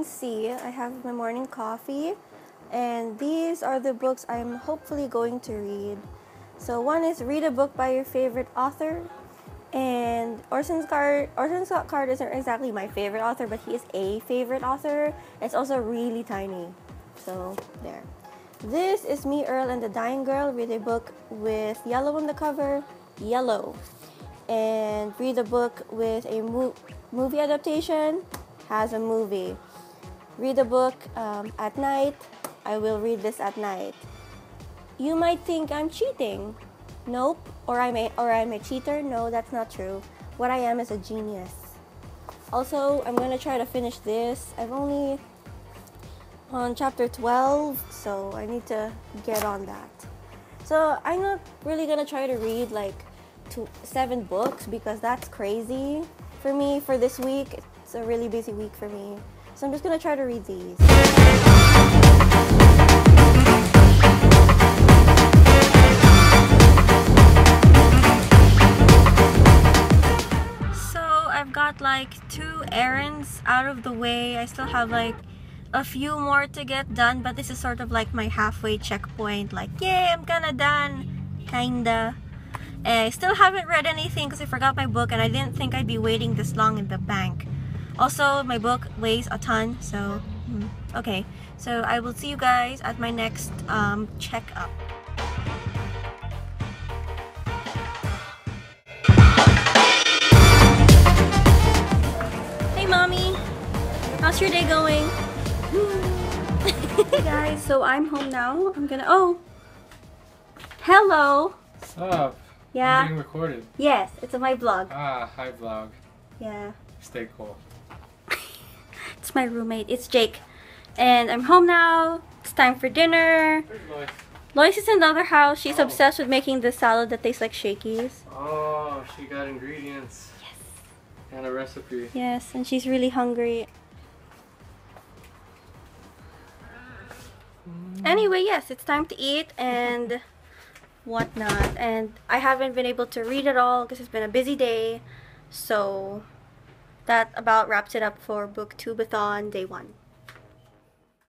can see, I have my morning coffee, and these are the books I'm hopefully going to read. So one is read a book by your favorite author, and Orson Scott, Orson Scott Card isn't exactly my favorite author, but he is a favorite author. It's also really tiny, so there. This is Me, Earl, and the Dying Girl. Read a book with yellow on the cover, yellow, and read a book with a mo- movie adaptation, has a movie. Read a book um, at night. I will read this at night. You might think I'm cheating. Nope. Or I'm a or I'm a cheater. No, that's not true. What I am is a genius. Also, I'm gonna try to finish this. I've only on chapter 12, so I need to get on that. So I'm not really gonna try to read like two, seven books because that's crazy for me for this week. It's a really busy week for me. So I'm just gonna try to read these. So I've got like two errands out of the way. I still have like a few more to get done, but this is sort of like my halfway checkpoint. Like, yay, I'm kinda done. Kinda. Eh, I still haven't read anything because I forgot my book and I didn't think I'd be waiting this long in the bank. Also, my book weighs a ton, so hmm, okay. So I will see you guys at my next um, checkup. Hey, mommy. How's your day going? hey guys, so I'm home now. I'm gonna. Oh, hello. What's up? Yeah. I'm being recorded. Yes, it's on my vlog. Ah, hi vlog. Yeah. Stay cool. It's my roommate. It's Jake. And I'm home now. It's time for dinner. Lois? Lois is in the other house. She's Oh. obsessed with making this salad that tastes like Shakey's. Oh, she got ingredients. Yes. And a recipe. Yes, and she's really hungry. Anyway, yes, it's time to eat and whatnot. And I haven't been able to read at all because it's been a busy day. So that about wraps it up for Booktube-A-thon day one.